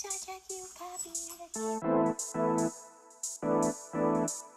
Shot, check you copy the